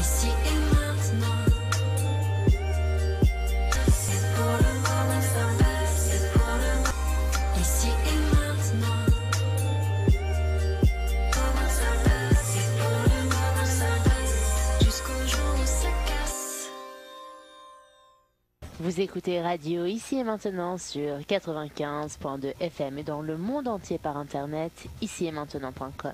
Ici et maintenant. C'est pour le moment passe. C'est pour le moment. Ici et maintenant. Pour le. Jusqu'au jour où ça casse. Vous écoutez Radio ici et maintenant sur 95.2 FM et dans le monde entier par internet ici et maintenant.com.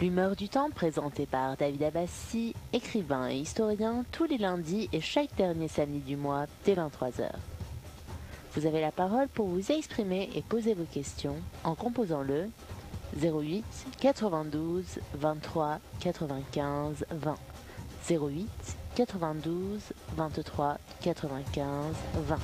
L'humeur du temps présentée par David Abbassi, écrivain et historien tous les lundis et chaque dernier samedi du mois dès 23h. Vous avez la parole pour vous exprimer et poser vos questions en composant le 08 92 23 95 20. 08 92 23 95 20.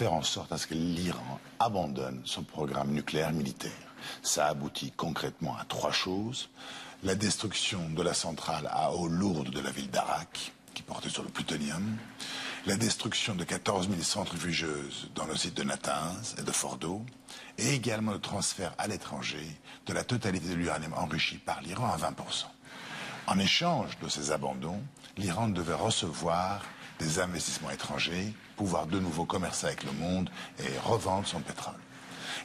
Faire en sorte à ce que l'Iran abandonne son programme nucléaire militaire. Ça aboutit concrètement à trois choses. La destruction de la centrale à eau lourde de la ville d'Arak, qui portait sur le plutonium. La destruction de 14 000 centrifugeuses dans le site de Natanz et de Fordo. Et également le transfert à l'étranger de la totalité de l'uranium enrichi par l'Iran à 20%. En échange de ces abandons, l'Iran devait recevoir des investissements étrangers, pouvoir de nouveau commercer avec le monde et revendre son pétrole.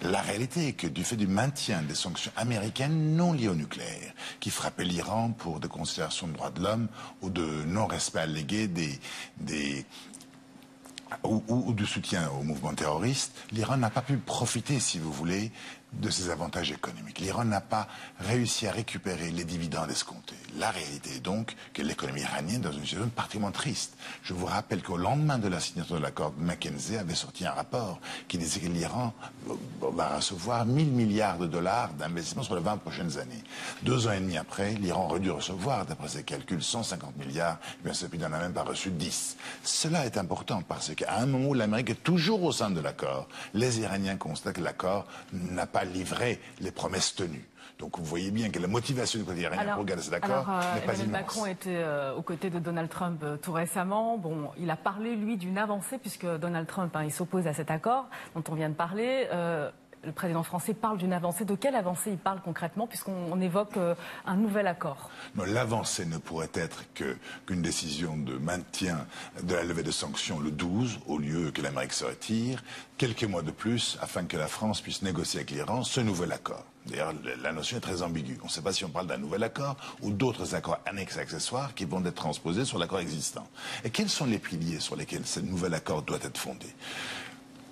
La réalité est que du fait du maintien des sanctions américaines non liées au nucléaire, qui frappaient l'Iran pour des considérations de droits de l'homme ou de non-respect allégué des, des, ou, du soutien au mouvement terroriste, l'Iran n'a pas pu profiter, si vous voulez, de ces avantages économiques. L'Iran n'a pas réussi à récupérer les dividendes escomptés. La réalité est donc que l'économie iranienne est dans une situation particulièrement triste. Je vous rappelle qu'au lendemain de la signature de l'accord, McKinsey avait sorti un rapport qui disait que l'Iran va recevoir 1000 milliards de dollars d'investissement sur les 20 prochaines années. Deux ans et demi après, l'Iran aurait dû recevoir, d'après ses calculs, 150 milliards. Eh bien, ce pays n'en a même pas reçu 10. Cela est important parce qu'à un moment où l'Amérique est toujours au sein de l'accord, les Iraniens constatent que l'accord n'a pas livré les promesses tenues. Donc vous voyez bien que la motivation du côté iranien pour garder cet accord alors, euh, n'est pas Emmanuel immense. Macron était euh, aux côtés de Donald Trump euh, tout récemment. Bon, il a parlé lui d'une avancée puisque Donald Trump, hein, il s'oppose à cet accord dont on vient de parler. Euh, le président français parle d'une avancée. De quelle avancée il parle concrètement puisqu'on on évoque euh, un nouvel accord? L'avancée ne pourrait être qu'une décision de maintien de la levée de sanctions le 12, au lieu que l'Amérique se retire, quelques mois de plus, afin que la France puisse négocier avec l'Iran ce nouvel accord. D'ailleurs, le- la notion est très ambiguë. On ne sait pas si on parle d'un nouvel accord ou d'autres accords annexes et accessoires qui vont être transposés sur l'accord existant. Et quels sont les piliers sur lesquels ce nouvel accord doit être fondé?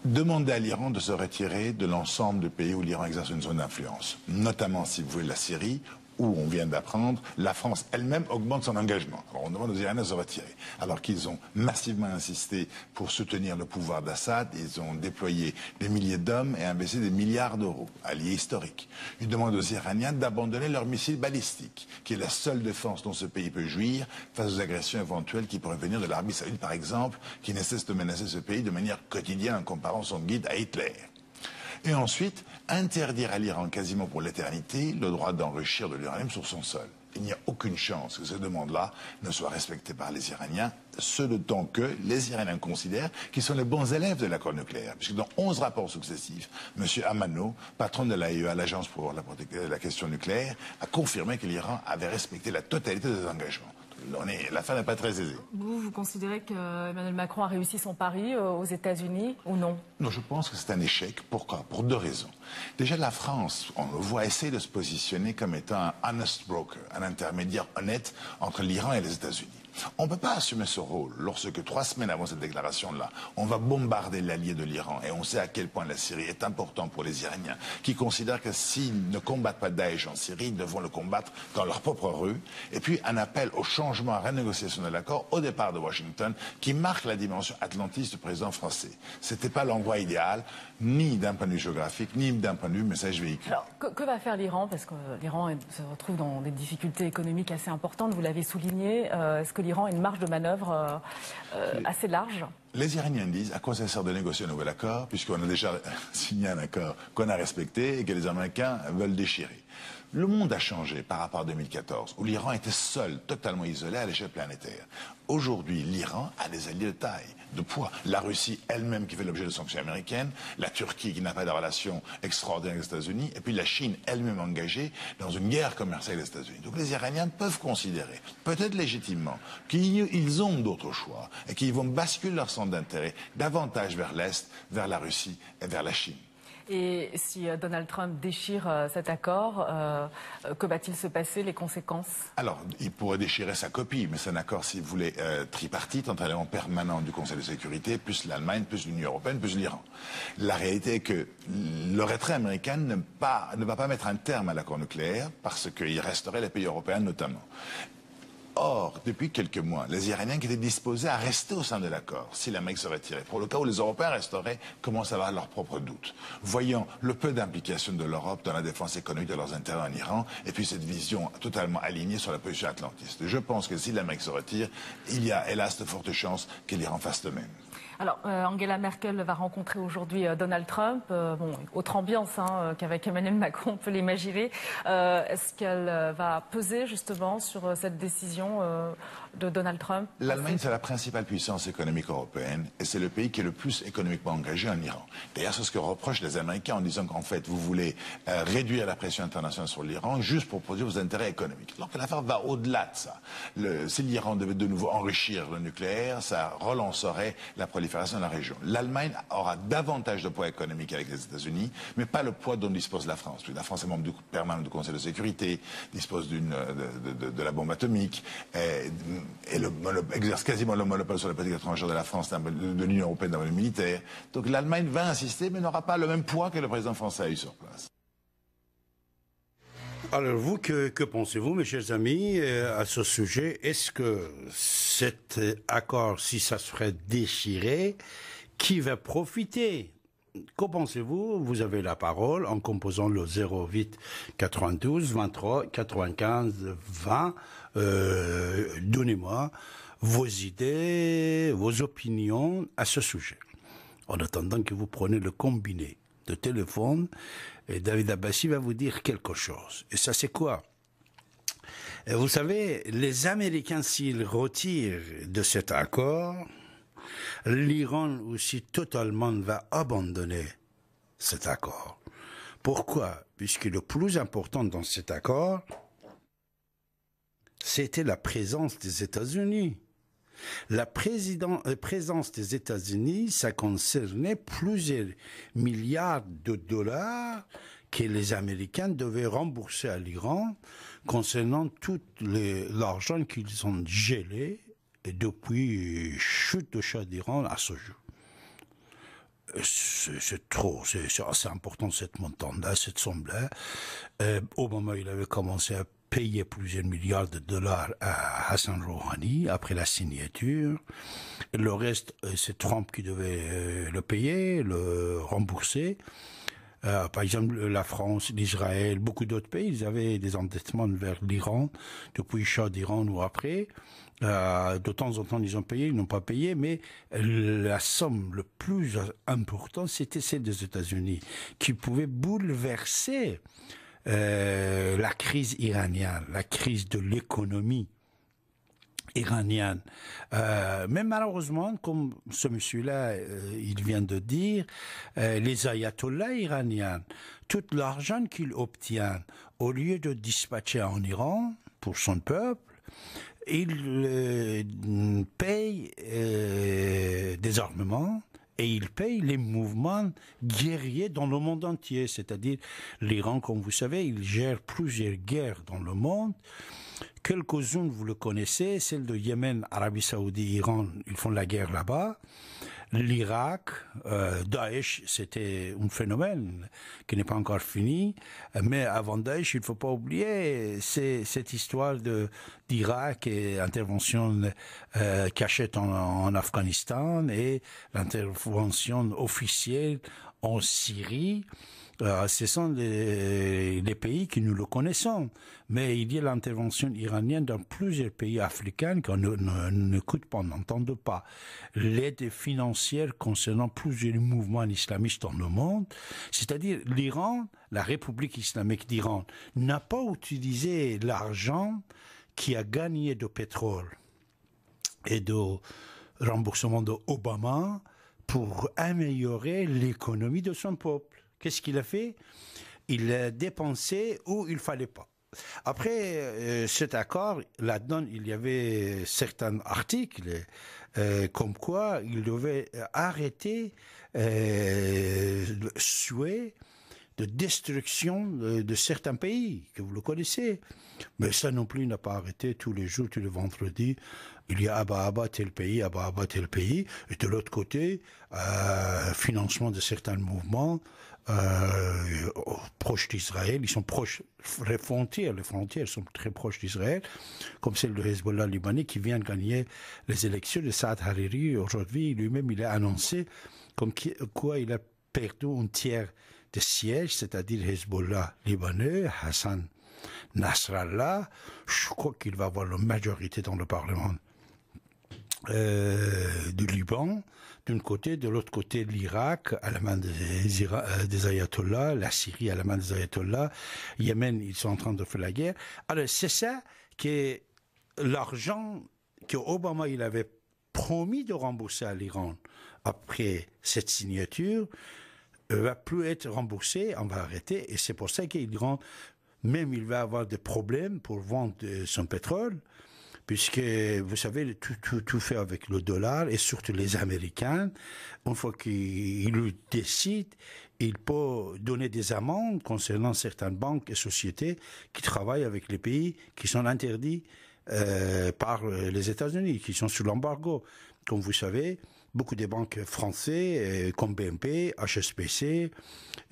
Demander à l'Iran de se retirer de l'ensemble des pays où l'Iran exerce une zone d'influence, notamment, si vous voulez, la Syrie, où on vient d'apprendre, la France elle-même augmente son engagement. Alors on demande aux Iraniens de se retirer. Alors qu'ils ont massivement insisté pour soutenir le pouvoir d'Assad, ils ont déployé des milliers d'hommes et investi des milliards d'euros, alliés historiques. Ils demandent aux Iraniens d'abandonner leurs missiles balistiques, qui est la seule défense dont ce pays peut jouir face aux agressions éventuelles qui pourraient venir de l'Arabie saoudite, par exemple, qui ne cesse de menacer ce pays de manière quotidienne en comparant son guide à Hitler. Et ensuite, interdire à l'Iran quasiment pour l'éternité le droit d'enrichir de l'uranium sur son sol. Il n'y a aucune chance que ces demandes-là ne soient respectées par les Iraniens, ce d'autant que les Iraniens considèrent qu'ils sont les bons élèves de l'accord nucléaire. Puisque dans 11 rapports successifs, M. Amano, patron de l'AIEA, l'Agence pour la, la question nucléaire, a confirmé que l'Iran avait respecté la totalité des engagements. On est, la fin n'est pas très aisée. Vous, vous considérez que Emmanuel Macron a réussi son pari euh, aux États-Unis ou non? Non, je pense que c'est un échec. Pourquoi? Pour deux raisons. Déjà, la France, on le voit, essayer de se positionner comme étant un honest broker, un intermédiaire honnête entre l'Iran et les États-Unis. On ne peut pas assumer ce rôle lorsque trois semaines avant cette déclaration-là, on va bombarder l'allié de l'Iran et on sait à quel point la Syrie est importante pour les Iraniens, qui considèrent que s'ils ne combattent pas Daesh en Syrie, ils devront le combattre dans leur propre rue. Et puis un appel au changement, à renégociation de l'accord au départ de Washington, qui marque la dimension atlantiste du président français. C'était pas l'endroit idéal, ni d'un point de vue géographique, ni d'un point de vue message véhiculé. Alors, que, va faire l'Iran? Parce que l'Iran se retrouve dans des difficultés économiques assez importantes, vous l'avez souligné. Euh, l'Iran ait une marge de manœuvre euh, euh, assez large. Les Iraniens disent à quoi ça sert de négocier un nouvel accord, puisqu'on a déjà signé un accord qu'on a respecté et que les Américains veulent déchirer. Le monde a changé par rapport à 2014, où l'Iran était seul, totalement isolé à l'échelle planétaire. Aujourd'hui, l'Iran a des alliés de taille, de poids. La Russie elle-même qui fait l'objet de sanctions américaines, la Turquie qui n'a pas de relations extraordinaires avec les États-Unis, et puis la Chine elle-même engagée dans une guerre commerciale avec les États-Unis. Donc les Iraniens peuvent considérer, peut-être légitimement, qu'ils ont d'autres choix et qu'ils vont basculer leur centre d'intérêt davantage vers l'Est, vers la Russie et vers la Chine. Et si euh, Donald Trump déchire euh, cet accord, euh, que va-t-il se passer Les conséquences? Alors, il pourrait déchirer sa copie, mais c'est un accord, si vous voulez, tripartite, entre l'élément permanent du Conseil de sécurité, plus l'Allemagne, plus l'Union européenne, plus l'Iran. La réalité est que le retrait américain ne, ne va pas mettre un terme à l'accord nucléaire, parce qu'il resterait les pays européens notamment. Or, depuis quelques mois, les Iraniens qui étaient disposés à rester au sein de l'accord, si l'Amérique se retirait, pour le cas où les Européens resteraient, commencent à avoir leurs propres doutes. Voyant le peu d'implication de l'Europe dans la défense économique de leurs intérêts en Iran, et puis cette vision totalement alignée sur la position atlantiste. Je pense que si l'Amérique se retire, il y a hélas de fortes chances que l'Iran fasse de même. Alors, euh, Angela Merkel va rencontrer aujourd'hui euh, Donald Trump. Euh, bon, autre ambiance hein, euh, qu'avec Emmanuel Macron, on peut l'imaginer. Est-ce qu'elle va peser justement sur cette décision de Donald Trump? L'Allemagne, c'est la principale puissance économique européenne et c'est le pays qui est le plus économiquement engagé en Iran. D'ailleurs, c'est ce que reprochent les Américains en disant qu'en fait, vous voulez réduire la pression internationale sur l'Iran juste pour produire vos intérêts économiques. Alors que l'affaire va au-delà de ça. Si l'Iran devait de nouveau enrichir le nucléaire, ça relancerait la de la région. L'Allemagne aura davantage de poids économique avec les États-Unis, mais pas le poids dont dispose la France. La France est membre du permanent du Conseil de sécurité, dispose euh, de, la bombe atomique, et, exerce quasiment le monopole sur la politique étrangère de la France, de l'Union européenne dans le militaire. Donc l'Allemagne va insister, mais n'aura pas le même poids que le président français a eu sur place. Alors vous, que, pensez-vous, mes chers amis, euh, à ce sujet? Est-ce que cet accord, si ça serait déchiré, qui va profiter? Qu'en pensez-vous? Vous avez la parole en composant le 08 92 23 95 20. Euh, Donnez-moi vos idées, vos opinions à ce sujet. En attendant que vous preniez le combiné de téléphone, et David Abbassi va vous dire quelque chose. Et ça, c'est quoi? Et Vous savez, les Américains, s'ils retirent de cet accord, l'Iran aussi totalement va abandonner cet accord. Pourquoi? Puisque le plus important dans cet accord, c'était la présence des États-Unis. La euh, présence des États-Unis, ça concernait plusieurs milliards de dollars que les Américains devaient rembourser à l'Iran concernant tout l'argent qu'ils ont gelé depuis chute de Shah d'Iran à ce jour. Euh, C'est trop, c'est assez important cette montant-là, cette somme-là. Euh, Obama, il avait commencé à payer plusieurs milliards de dollars à Hassan Rouhani après la signature. Le reste, euh, c'est Trump qui devait euh, le payer, le rembourser. Euh, par exemple, la France, l'Israël, beaucoup d'autres pays, ils avaient des endettements vers l'Iran, depuis Shah d'Iran ou après. Euh, de temps en temps, ils ont payé, ils n'ont pas payé, mais la somme le plus importante, c'était celle des États-Unis, qui pouvait bouleverser euh, la crise iranienne, la crise de l'économie iranienne. Euh, mais malheureusement, comme ce monsieur-là, euh, il vient de dire, les ayatollahs iraniens, tout l'argent qu'ils obtiennent, au lieu de dispatcher en Iran pour son peuple, ils payent des armements et ils payent les mouvements guerriers dans le monde entier. C'est-à-dire, l'Iran, comme vous savez, il gère plusieurs guerres dans le monde. Quelques-unes, vous le connaissez, celle de Yémen, Arabie Saoudite, Iran, ils font la guerre là-bas. L'Irak, euh, Daesh, c'était un phénomène qui n'est pas encore fini. Mais avant Daesh, il ne faut pas oublier cette histoire d'Irak et intervention euh, cachette en, en Afghanistan et l'intervention officielle en Syrie. Euh, ce sont les pays que nous le connaissons. Mais il y a l'intervention iranienne dans plusieurs pays africains qu'on n'écoute pas, n'entend pas. L'aide financière concernant plusieurs mouvements islamistes dans le monde, c'est-à-dire l'Iran, la République islamique d'Iran, n'a pas utilisé l'argent qui a gagné de pétrole et de remboursement de Obama pour améliorer l'économie de son peuple. Qu'est-ce qu'il a fait? Il a dépensé où il fallait pas. Après euh, cet accord, là-dedans, il y avait certains articles euh, comme quoi il devait arrêter euh, le souhait de destruction de, certains pays, que vous le connaissez. Mais ça non plus n'a pas arrêté tous les jours, tous les vendredis. Il y a Abba Abba tel pays, Abba Abba tel pays. Et de l'autre côté, financement de certains mouvements euh, proches d'Israël. Ils sont proches, les frontières, les frontières sont très proches d'Israël, comme celle du Hezbollah libanais qui vient de gagner les élections de Saad Hariri. Aujourd'hui, lui-même, il a annoncé comme quoi il a perdu un tiers des sièges, c'est-à-dire Hezbollah libanais, Hassan Nasrallah. Je crois qu'il va avoir la majorité dans le Parlement euh, du Liban, d'un côté, de l'autre côté, l'Irak à la main des, ayatollahs, la Syrie à la main des ayatollahs, Yémen, ils sont en train de faire la guerre. Alors, c'est ça que l'argent que Obama il avait promis de rembourser à l'Iran après cette signature euh, va plus être remboursé, on va arrêter, et c'est pour ça que l'Iran, même il va avoir des problèmes pour vendre euh, son pétrole, puisque vous savez, tout, tout, tout fait avec le dollar, et surtout les Américains, une fois qu'ils le décident, il peut donner des amendes concernant certaines banques et sociétés qui travaillent avec les pays qui sont interdits euh, par les États-Unis, qui sont sous l'embargo. Comme vous savez, beaucoup de banques français, euh, comme BNP, HSBC,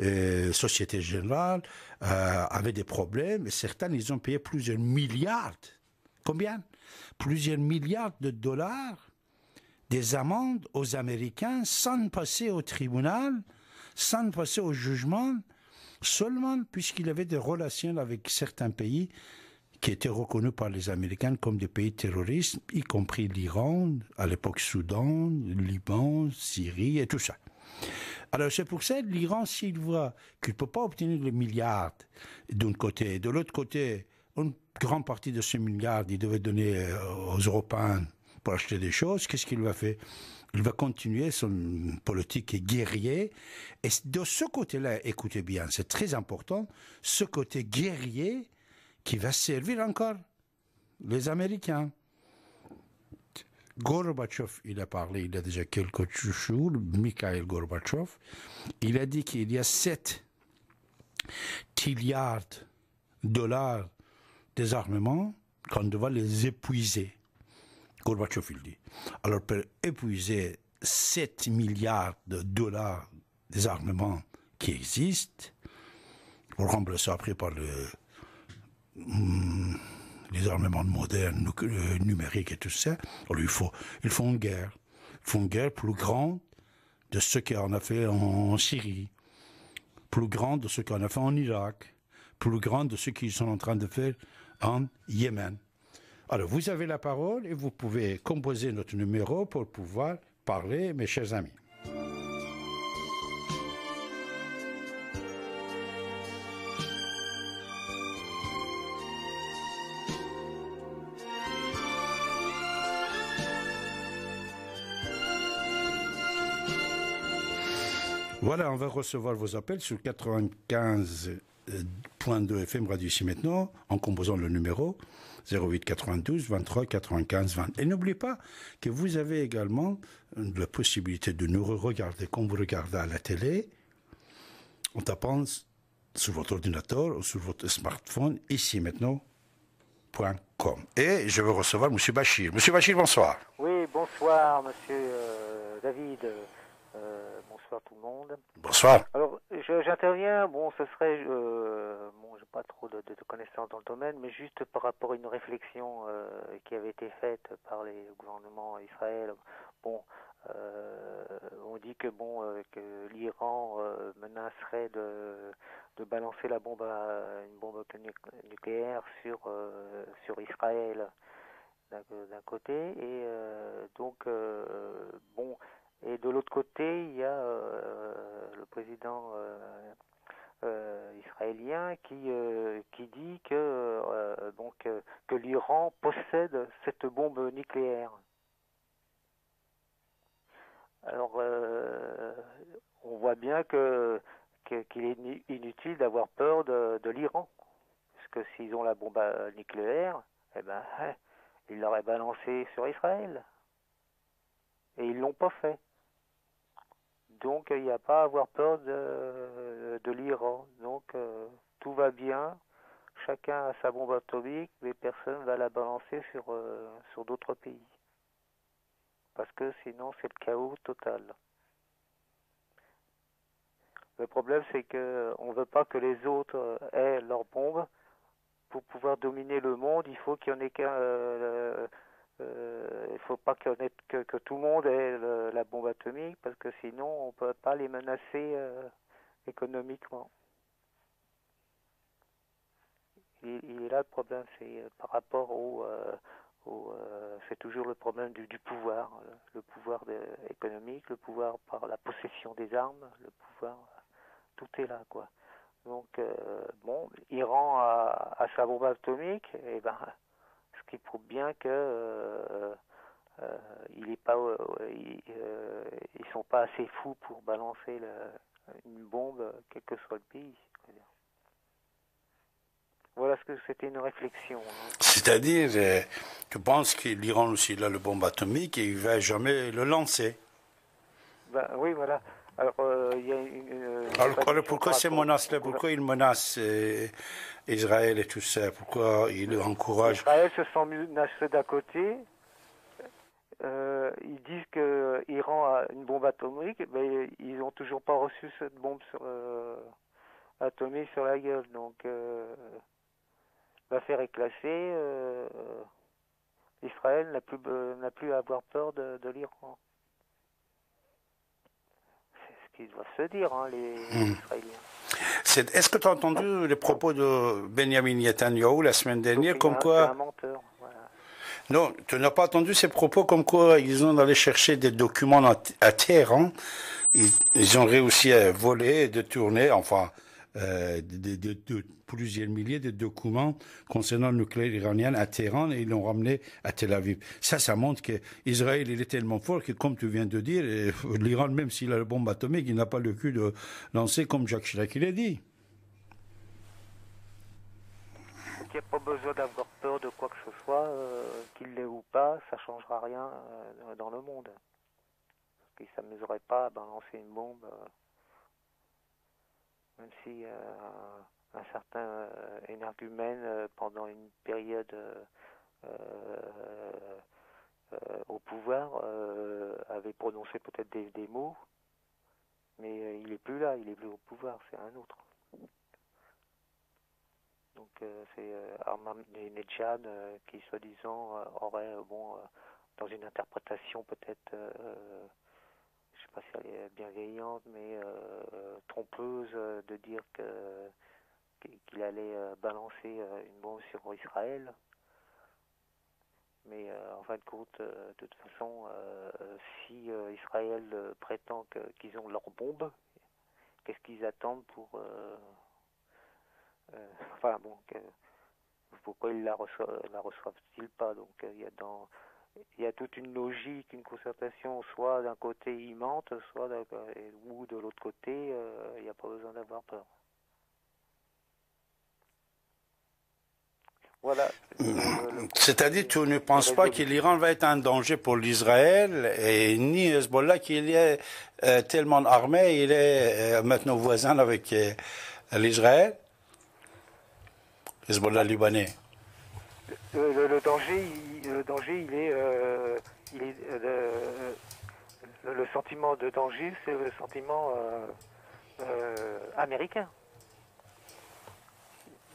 euh, Société Générale, avaient des problèmes, et certains, ils ont payé plusieurs milliards. Combien? Plusieurs milliards de dollars des amendes aux Américains sans passer au tribunal, sans passer au jugement, seulement puisqu'il avait des relations avec certains pays qui étaient reconnus par les Américains comme des pays terroristes, y compris l'Iran, à l'époque Soudan, Liban, Syrie et tout ça. Alors c'est pour ça que l'Iran, s'il voit qu'il ne peut pas obtenir les milliards d'un côté, de l'autre côté, grande partie de ces milliards, il devait donner euh, aux Européens pour acheter des choses, qu'est-ce qu'il va faire? Il va continuer son politique guerrier. Et de ce côté-là, écoutez bien, c'est très important, ce côté guerrier qui va servir encore les Américains. Gorbatchev, il a parlé il a déjà quelques jours, Mikhail Gorbatchev, il a dit qu'il y a 7 milliards de dollars des armements qu'on doit les épuiser. Gorbatchev, il dit. Alors, pour épuiser 7 milliards de dollars des armements qui existent, pour remplacer après par le, hum, les armements modernes, nu- numériques et tout ça, alors il faut, une guerre. Il faut une guerre plus grande de ce qu'on a fait en Syrie, plus grande de ce qu'on a fait en Irak, plus grande de ce qu'ils sont en train de faire en Yémen. Alors, vous avez la parole et vous pouvez composer notre numéro pour pouvoir parler, mes chers amis. Voilà, on va recevoir vos appels sur 95.2 FM Radio ici maintenant, en composant le numéro 08 92 23 95 20. Et n'oubliez pas que vous avez également la possibilité de nous regarder comme vous regardez à la télé, en tapant sur votre ordinateur ou sur votre smartphone, ici maintenant, point com. Et je veux recevoir M. Bachir. Monsieur Bachir, bonsoir. Oui, bonsoir, monsieur euh, David. Bonsoir tout le monde. Bonsoir. Alors, j'interviens, bon, ce serait, euh, bon, j'ai pas trop de, de- de connaissances dans le domaine, mais juste par rapport à une réflexion euh, qui avait été faite par les gouvernements Israël. Bon, Euh, on dit que bon euh, que l'Iran menacerait de, de balancer la bombe à- une bombe nu- nucléaire sur sur Israël d'un côté et donc bon et de l'autre côté il y a euh, le président euh, euh, israélien qui qui dit que donc que l'Iran possède cette bombe nucléaire. Alors on voit bien que qu'il est inutile d'avoir peur de, de l'Iran parce que s'ils ont la bombe nucléaire, eh ben ils l'auraient balancée sur Israël et ils l'ont pas fait. Donc il n'y a pas à avoir peur de, l'Iran. Donc euh, tout va bien. Chacun a sa bombe atomique, mais personne ne va la balancer sur, euh, sur d'autres pays. Parce que sinon c'est le chaos total. Le problème c'est que on veut pas que les autres euh, aient leurs bombes. Pour pouvoir dominer le monde, il faut qu'il y en ait qu'un. euh, euh, il faut pas que, tout le monde ait le- la bombe atomique parce que sinon on peut pas les menacer euh, économiquement. Il, est là le problème, c'est euh, par rapport au, au, c'est toujours le problème du, pouvoir, le pouvoir de- économique, le pouvoir par la possession des armes, le pouvoir, tout est là quoi. Donc bon, Iran a, a sa bombe atomique, et ben qui prouve bien que euh, euh, il est pas, euh, euh, ils sont pas assez fous pour balancer le- une bombe, quel que soit le pays. Voilà ce que c'était une réflexion. hein. C'est-à-dire, tu penses que l'Iran aussi il a le bombe atomique et il va jamais le lancer. Ben, oui, voilà. Alors, euh, il y a une. Alors pourquoi ces menaces-là Pourquoi il menace euh, Israël et tout ça? Pourquoi il encourage Israël se sent menacé d'un côté. Euh, ils disent que Iran a une bombe atomique, mais ils n'ont toujours pas reçu cette bombe sur, euh, atomique sur la gueule. Donc, euh, l'affaire est classée. euh, Israël n'a plus, n'a plus à avoir peur de, de l'Iran. Qu'ils doivent se dire, hein, les Hmm. Israéliens. Est-ce que tu as entendu les propos de Benjamin Netanyahu la semaine dernière, comme un- quoi C'est un menteur. Voilà. Non, tu n'as pas entendu ces propos comme quoi ils ont allé chercher des documents à, à Téhéran. Ils, ils ont réussi à voler détourner, enfin, euh, de, de- de- plusieurs milliers de documents concernant le nucléaire iranien à Téhéran et ils l'ont ramené à Tel Aviv. Ça, ça montre que Israël il est tellement fort que, comme tu viens de dire, euh, l'Iran, même s'il a la bombe atomique, il n'a pas le cul de lancer comme Jacques Chirac il a dit. Il n'y a pas besoin d'avoir peur de quoi que ce soit, euh, qu'il l'ait ou pas, ça changera rien euh, dans le monde. Parce qu'ils ne s'amuseraient pas à balancer une bombe, même si un certain euh, énergumène, euh, pendant une période euh, au pouvoir, avait prononcé peut-être des, mots, mais il n'est plus là, il est plus au pouvoir, c'est un autre. Donc c'est euh, Ahmadinejad qui soi-disant aurait, bon, dans une interprétation peut-être, je sais pas si elle est bienveillante, mais trompeuse, de dire que qu'il allait euh, balancer euh, une bombe sur Israël. Mais euh, en fin de compte, de toute façon, si Israël prétend qu'ils ont leur bombe, qu'est-ce qu'ils attendent pour enfin bon, pourquoi ils la reçoivent, la reçoivent-ils pas? Donc il y a dans il toute une logique, une concertation, soit d'un côté ils mentent, soit ou de l'autre côté, il n'y a pas besoin d'avoir peur. Voilà. C'est-à-dire, tu ne penses pas que l'Iran va être un danger pour l'Israël et ni Hezbollah qu'il est euh, tellement armé, il est euh, maintenant voisin avec euh, l'Israël? Hezbollah libanais. le, danger, il, le danger, il est, il est le, le sentiment de danger, c'est le sentiment américain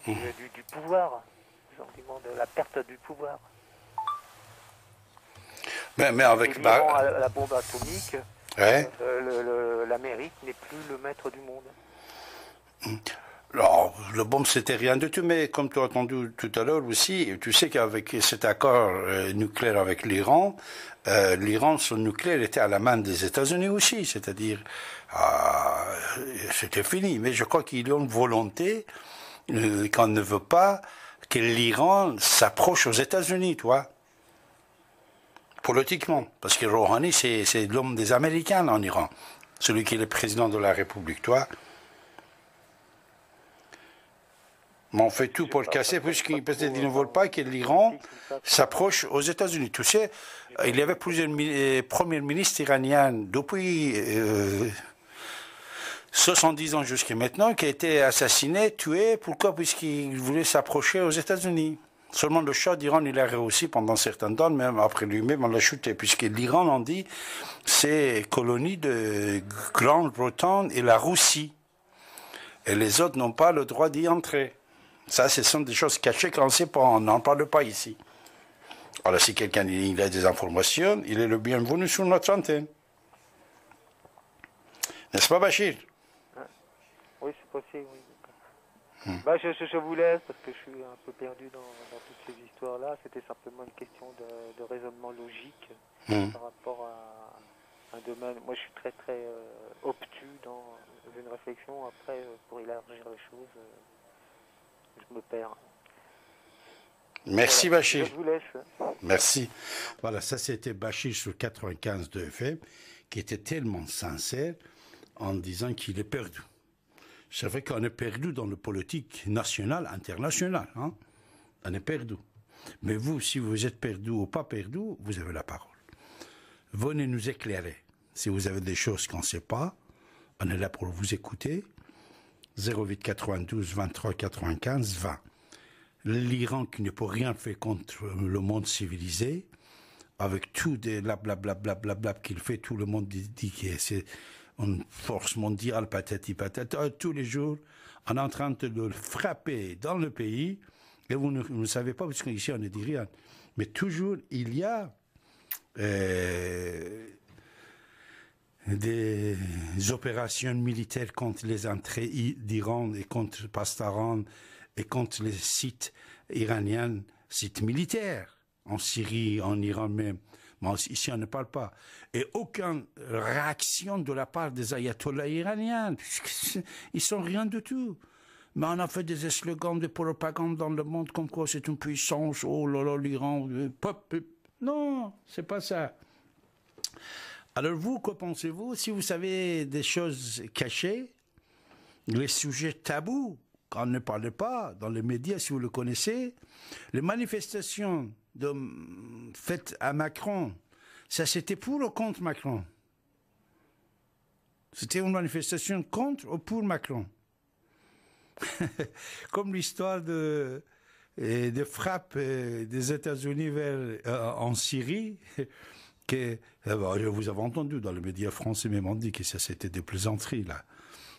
Mmh. Du, du pouvoir, sentiment de la perte du pouvoir. Mais, avec... bah, la bombe atomique, ouais. euh, l'Amérique n'est plus le maître du monde. Alors, le bombe, c'était rien du tout, mais comme tu as entendu tout à l'heure aussi, tu sais qu'avec cet accord euh, nucléaire avec l'Iran, euh, l'Iran, son nucléaire était à la main des États-Unis aussi, c'est-à-dire, ah, c'était fini. Mais je crois qu'il y a une volonté euh, qu'on ne veut pas que l'Iran s'approche aux États-Unis, toi. Politiquement. Parce que Rouhani, c'est l'homme des Américains en Iran. Celui qui est le président de la République, toi. Mais on fait tout pour le casser, puisqu'il peut-être ne veulent pas que l'Iran s'approche aux États-Unis. Tu sais, il y avait plusieurs euh, premiers ministres iraniens depuis euh, 70 ans jusqu'à maintenant qui a été assassiné, tué. Pourquoi? Puisqu'il voulait s'approcher aux États-Unis. Seulement le Shah d'Iran, il a réussi pendant certains temps, même après lui-même, on l'a chuté, puisque l'Iran, on dit, c'est colonie de Grande-Bretagne et la Russie. Et les autres n'ont pas le droit d'y entrer. Ça, ce sont des choses cachées qu'on ne sait pas, on n'en parle pas ici. Alors, si quelqu'un a des informations, il est le bienvenu sur notre antenne. N'est-ce pas, Bachir? Oui, c'est possible, oui. Bah, je, vous laisse parce que je suis un peu perdu dans, dans toutes ces histoires-là. C'était simplement une question de, de raisonnement logique Hmm. par rapport à un domaine. Moi, je suis très, très euh, obtus dans une réflexion. Après, euh, pour élargir les choses, euh, je me perds. Merci, Voilà. Bachir. Je vous laisse. Merci. Voilà, ça c'était Bachir sur 95 de FM, qui était tellement sincère en disant qu'il est perdu. C'est vrai qu'on est perdu dans le politique national, international. Hein? On est perdu. Mais vous, si vous êtes perdu ou pas perdu, vous avez la parole. Venez nous éclairer. Si vous avez des choses qu'on ne sait pas, on est là pour vous écouter. 08 92 23 95 20 l'Iran qui ne peut rien faire contre le monde civilisé, avec tout des blablabla qu'il fait, tout le monde dit, dit que c'est une force mondiale, patati patata, tous les jours, en train de le frapper dans le pays, et vous ne, savez pas, parce qu'ici on ne dit rien, mais toujours il y a euh, des opérations militaires contre les entrées d'Iran et contre Pastaran et contre les sites iraniens, sites militaires, en Syrie, en Iran même. Ici, on ne parle pas. Et aucune réaction de la part des ayatollahs iraniens, puisqu'ils sont rien du tout. Mais on a fait des slogans de propagande dans le monde comme quoi c'est une puissance, oh là là, l'Iran, euh, pop. Non, c'est pas ça. Alors vous, que pensez-vous? Si vous savez des choses cachées, les sujets tabous, qu'on ne parle pas dans les médias, si vous le connaissez, les manifestations de, faites à Macron, ça c'était pour ou contre Macron? C'était une manifestation contre ou pour Macron? Comme l'histoire de, et de frappe euh, des États-Unis euh, en Syrie, que euh, vous avez entendu dans les médias français même on dit que ça c'était des plaisanteries là.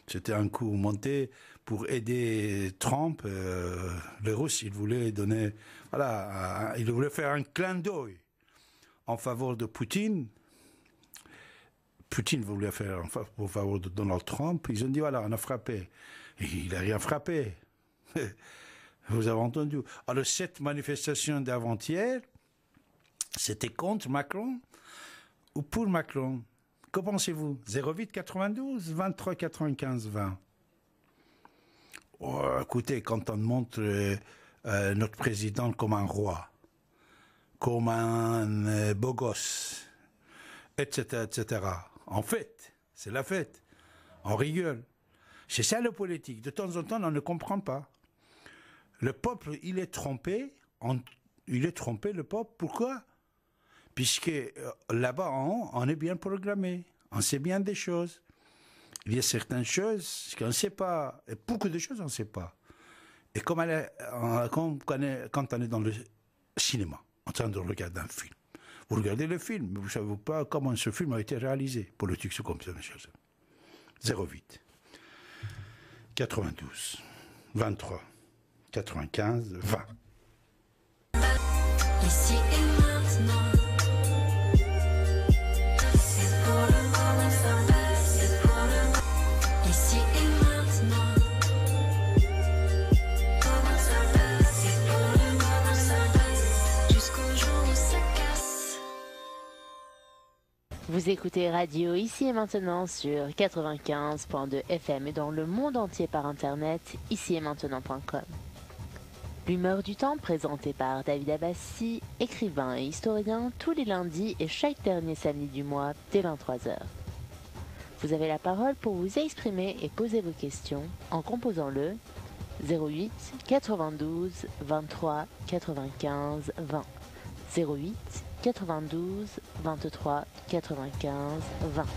C'était un coup monté pour aider Trump. euh, les Russes, ils voulaient donner, voilà, ils voulaient faire un clin d'œil en faveur de Poutine. Poutine voulait faire en fa- en faveur de Donald Trump. Ils ont dit voilà, on a frappé. Il n'a rien frappé. Vous avez entendu. Alors cette manifestation d'avant-hier, c'était contre Macron ou pour Macron? Que pensez-vous? 08 92 23 95 20. Oh, écoutez, quand on montre euh, euh, notre président comme un roi, comme un euh, beau gosse, etc., etc. En fait, c'est la fête. On rigole. C'est ça le politique. De temps en temps, on ne comprend pas. Le peuple, il est trompé. il est trompé, le peuple. Pourquoi? Puisque là-bas, on est bien programmé. On sait bien des choses. Il y a certaines choses qu'on ne sait pas. Et beaucoup de choses, on ne sait pas. Et comme, elle est- quand on est- dans le cinéma, en train de regarder un film, vous regardez le film, mais vous ne savez pas comment ce film a été réalisé. Politique, c'est comme ça, amis. 08 92 23 95 20. Ici et maintenant, Vous écoutez Radio ici et maintenant sur 95.2 FM et dans le monde entier par internet ici et maintenant.com. L'humeur du temps présentée par David Abbassi, écrivain et historien tous les lundis et chaque dernier samedi du mois dès 23h. Vous avez la parole pour vous exprimer et poser vos questions en composant le 08 92 23 95 20. 08 92 23 95 20.